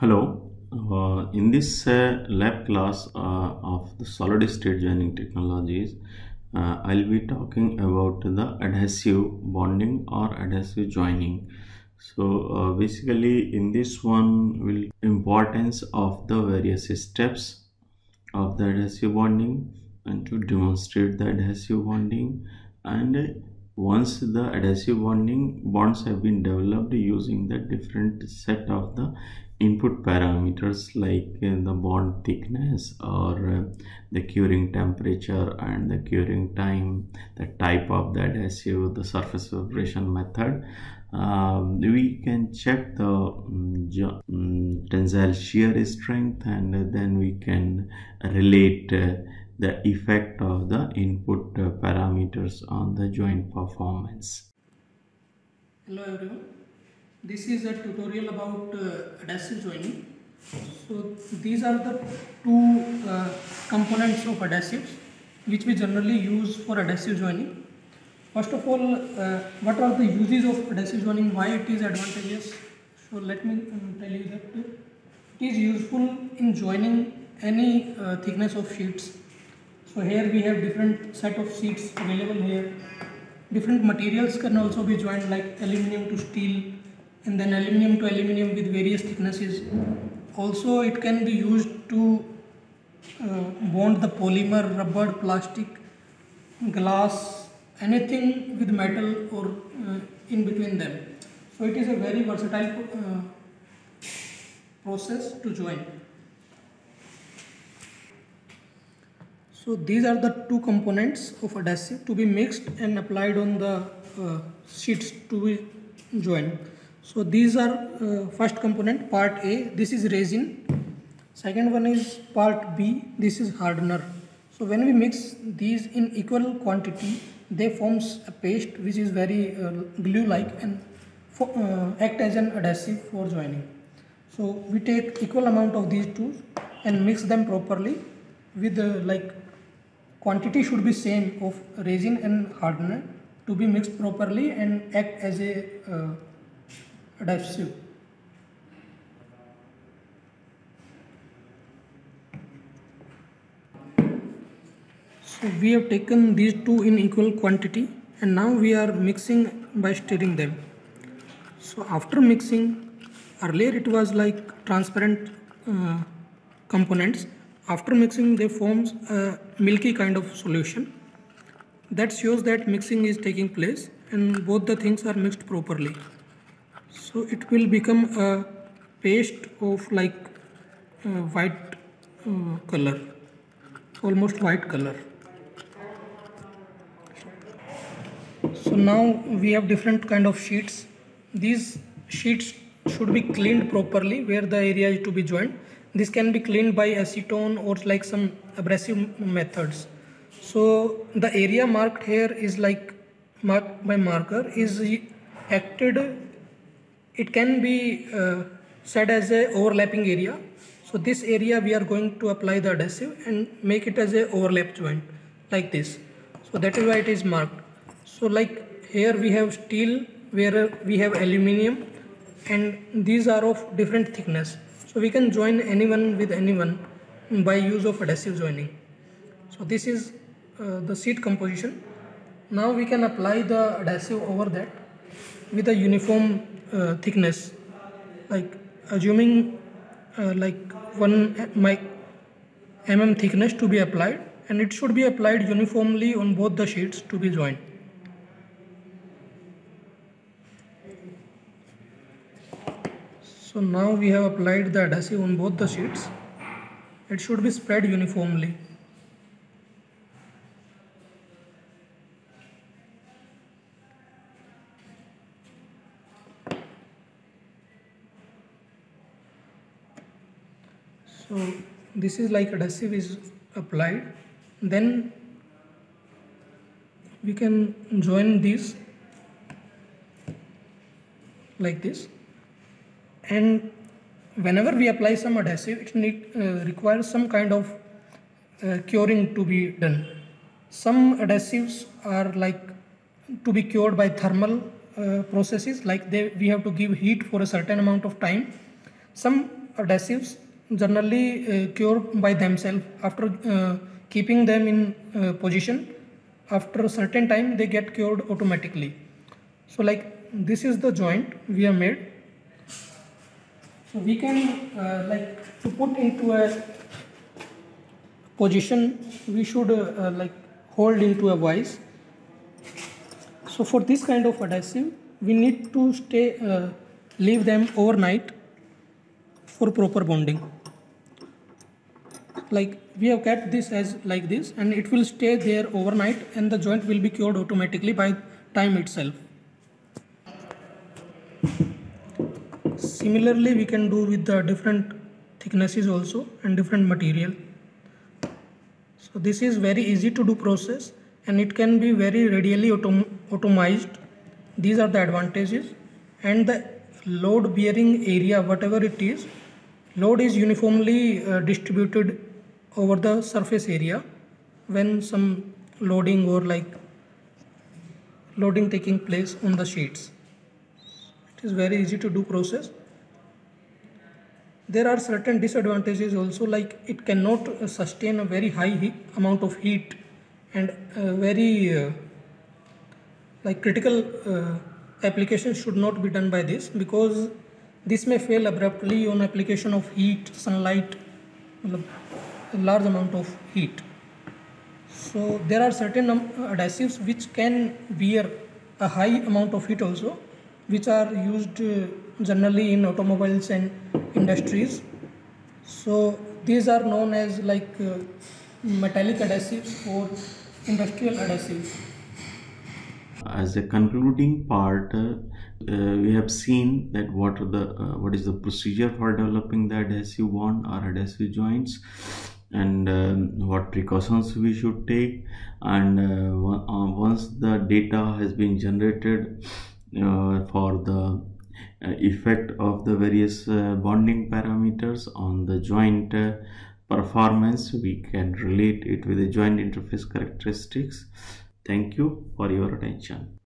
Hello, uh, in this uh, lab class uh, of the solid state joining technologies, uh, I'll be talking about the adhesive bonding or adhesive joining. So uh, basically in this one will importance of the various steps of the adhesive bonding and to demonstrate the adhesive bonding and once the adhesive bonding bonds have been developed using the different set of the input parameters like uh, the bond thickness or uh, the curing temperature and the curing time the type of the adhesive the surface vibration method. Um, we can check the um, tensile shear strength and then we can relate uh, the effect of the input uh, parameters on the joint performance Hello everyone. This is a tutorial about uh, adhesive joining. So these are the two uh, components of adhesives which we generally use for adhesive joining. First of all, uh, what are the uses of adhesive joining? Why it is advantageous? So let me um, tell you that it is useful in joining any uh, thickness of sheets. So here we have different set of sheets available here. Different materials can also be joined like aluminum to steel and then aluminum to aluminum with various thicknesses. Also it can be used to uh, bond the polymer rubber plastic glass anything with metal or uh, in between them. So it is a very versatile uh, process to join So these are the two components of adhesive to be mixed and applied on the uh, sheets to be joined. So these are uh, first component part A this is resin second one is part B this is hardener. So when we mix these in equal quantity they forms a paste which is very uh, glue like and uh, act as an adhesive for joining. So we take equal amount of these two and mix them properly with uh, like quantity should be same of resin and hardener to be mixed properly and act as a uh, adhesive. So we have taken these two in equal quantity and now we are mixing by stirring them. So after mixing earlier it was like transparent uh, components after mixing they forms a milky kind of solution that shows that mixing is taking place and both the things are mixed properly. So it will become a paste of like uh, white uh, color almost white color. So now we have different kind of sheets. These sheets should be cleaned properly where the area is to be joined this can be cleaned by acetone or like some abrasive methods. So the area marked here is like marked by marker is acted it can be uh, said as a overlapping area. So this area we are going to apply the adhesive and make it as a overlap joint like this. So that is why it is marked. So like here we have steel where we have aluminium and these are of different thickness so we can join anyone with anyone by use of adhesive joining. So this is uh, the sheet composition. Now we can apply the adhesive over that with a uniform uh, thickness like assuming uh, like 1 mic mm thickness to be applied and it should be applied uniformly on both the sheets to be joined. So now we have applied the adhesive on both the sheets. It should be spread uniformly. So this is like adhesive is applied. Then we can join these like this and whenever we apply some adhesive it need, uh, requires some kind of uh, curing to be done. Some adhesives are like to be cured by thermal uh, processes like they we have to give heat for a certain amount of time. Some adhesives generally uh, cure by themselves. After uh, keeping them in uh, position after a certain time they get cured automatically. So like this is the joint we have made so we can uh, like to put into a position we should uh, uh, like hold into a vise so for this kind of adhesive we need to stay uh, leave them overnight for proper bonding. Like we have kept this as like this and it will stay there overnight and the joint will be cured automatically by time itself similarly we can do with the different thicknesses also and different material. So this is very easy to do process and it can be very readily autom automized. These are the advantages. And the load bearing area whatever it is load is uniformly uh, distributed over the surface area when some loading or like loading taking place on the sheets. It is very easy to do process there are certain disadvantages also like it cannot uh, sustain a very high heat, amount of heat and uh, very uh, like critical uh, application should not be done by this because this may fail abruptly on application of heat sunlight large amount of heat. So there are certain adhesives which can bear a high amount of heat also which are used uh, generally in automobiles and industries. So these are known as like uh, metallic adhesives or industrial adhesives. As a concluding part uh, uh, we have seen that what are the uh, what is the procedure for developing the adhesive bond or adhesive joints and um, what precautions we should take. And uh, uh, once the data has been generated uh, for the Uh, effect of the various uh, bonding parameters on the joint uh, performance we can relate it with the joint interface characteristics Thank you for your attention.